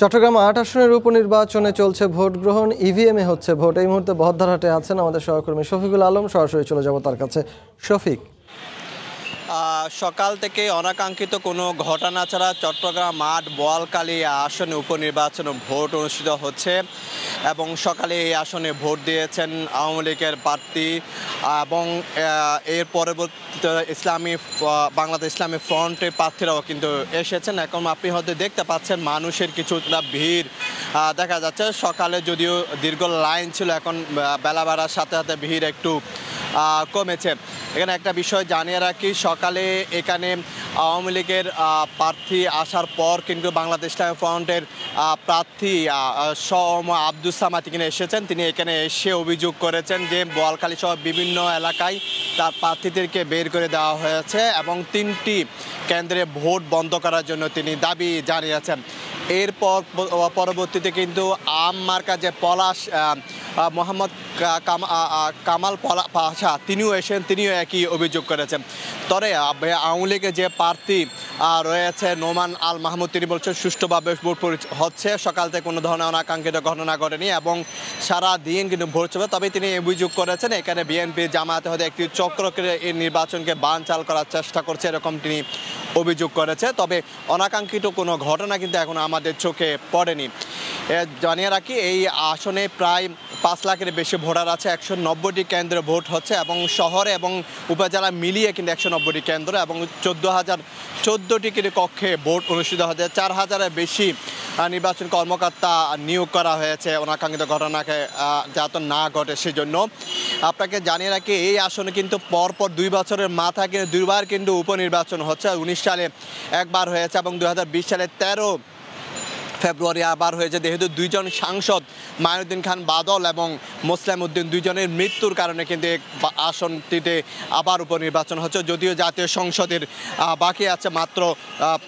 চট্টগ্রাম আট আসনের উপনির্বাচনে চলছে ভোট গ্রহণ ইভিএমে হচ্ছে ভোট। এই মুহূর্তে বহদ্দারহাটে আছেন আমাদের সহকর্মী শফিকুল আলম। সরাসরি চলে যাব তার কাছে। শফিক সকাল থেকে অনাকাঙ্ক্ষিত কোনো ঘটনা ছাড়া চট্টগ্রাম মাঠ বোয়ালকালী আসনে উপনির্বাচন ভোট অনুষ্ঠিত হচ্ছে এবং সকালে এই আসনে ভোট দিয়েছেন আওয়ামী লীগের প্রার্থী এবং এর পরবর্তীতে ইসলামী বাংলাদেশ ইসলামী ফ্রন্টের প্রার্থীরাও কিন্তু এসেছেন। এখন আপনি হয়তো দেখতে পাচ্ছেন মানুষের কিছুটা ভিড় দেখা যাচ্ছে। সকালে যদিও দীর্ঘ লাইন ছিল, এখন বেলা বাড়ার সাথে সাথে ভিড় একটু কমেছে। এখানে একটা বিষয় জানিয়ে রাখি, সকালে এখানে আওয়ামী লীগের প্রার্থী আসার পর কিন্তু বাংলাদেশ ইসলামী ফ্রন্টের প্রার্থী সম আব্দুল সামাদ তিনি এসেছেন। তিনি এখানে এসে অভিযোগ করেছেন যে বোয়ালখালী সহ বিভিন্ন এলাকায় তার প্রার্থীদেরকে বের করে দেওয়া হয়েছে এবং তিনটি কেন্দ্রে ভোট বন্ধ করার জন্য তিনি দাবি জানিয়েছেন। এরপর পরবর্তীতে কিন্তু আম মার্কা যে পলাশ মোহাম্মদ কামাল পাশা, তিনিও এসেন তিনিও একই অভিযোগ করেছেন। তবে আওয়ামী লীগের যে প্রার্থী রয়েছে নোমান আল মাহমুদ, তিনি বলছেন, সুষ্ঠুভাবে ভোট হচ্ছে, সকাল থেকে কোনো ধরনের অনাকাঙ্ক্ষিত ঘটনা ঘটেনি এবং সারা দিন কিন্তু ভোট চলবে। তবে তিনি অভিযোগ করেছেন, এখানে বিএনপি জামায়াতে হয়তো একটি চক্রকে এই নির্বাচনকে বানচাল করার চেষ্টা করছে, এরকম তিনি অভিযোগ করেছে। তবে, অনাকাঙ্ক্ষিত কোনো ঘটনা কিন্তু এখন আমাদের চোখে পড়েনি। জানিয়ে রাখি, এই আসনে প্রায় পাঁচ লাখের বেশি ভোটার আছে, একশো নব্বইটি কেন্দ্রে ভোট হচ্ছে এবং শহরে এবং উপজেলা মিলিয়ে কিন্তু একশো নব্বইটি কেন্দ্র এবং চোদ্দ হাজার, চোদ্দোটি কিন্তু কক্ষে ভোট অনুষ্ঠিত হচ্ছে। চার হাজারের বেশি নির্বাচন কর্মকর্তা নিয়োগ করা হয়েছে অনাকাঙ্ক্ষিত ঘটনাকে যাতে না ঘটে সেজন্য। আপনাকে জানিয়ে রাখি, এই আসনে কিন্তু পরপর দুই বছরের মাথায় কিন্তু দুইবার কিন্তু উপনির্বাচন হচ্ছে। উনিশ সালে একবার হয়েছে এবং দু হাজার বিশ সালে তেরো ফেব্রুয়ারি আবার হয়েছে যেহেতু দুইজন সাংসদ মায়ুদ্দিন খান বাদল এবং মোসলাম উদ্দিন দুইজনের মৃত্যুর কারণে কিন্তু আসনটিতে আবার উপনির্বাচন হচ্ছে। যদিও জাতীয় সংসদের বাকি আছে মাত্র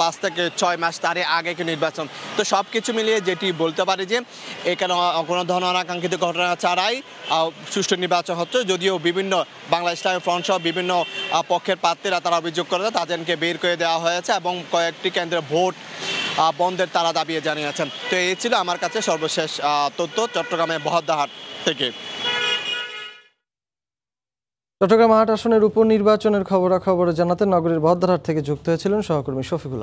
পাঁচ থেকে ছয় মাস তারই আগে কি নির্বাচন। তো সব কিছু মিলিয়ে যেটি বলতে পারি যে, এখানে কোনো ধরনের অনাকাঙ্ক্ষিত ঘটনা ছাড়াই সুষ্ঠু নির্বাচন হচ্ছে। যদিও বিভিন্ন বাংলা ইসলামী ফ্রন্ট সহ বিভিন্ন পক্ষের প্রার্থীরা তারা অভিযোগ করেছে তাদেরকে বের করে দেওয়া হয়েছে এবং কয়েকটি কেন্দ্রে ভোট বন্ধের তারা দাবিয়ে জানিয়েছেন তো এই ছিল আমার কাছে সর্বশেষ তথ্য চট্টগ্রামের বহদ্দাহাট থেকে চট্টগ্রাম আট আসনের উপনির্বাচনের খবরাখবর জানাতে নগরীর বহদ্দারহাট থেকে যুক্ত হয়েছিলেন সহকর্মী শফিকুল।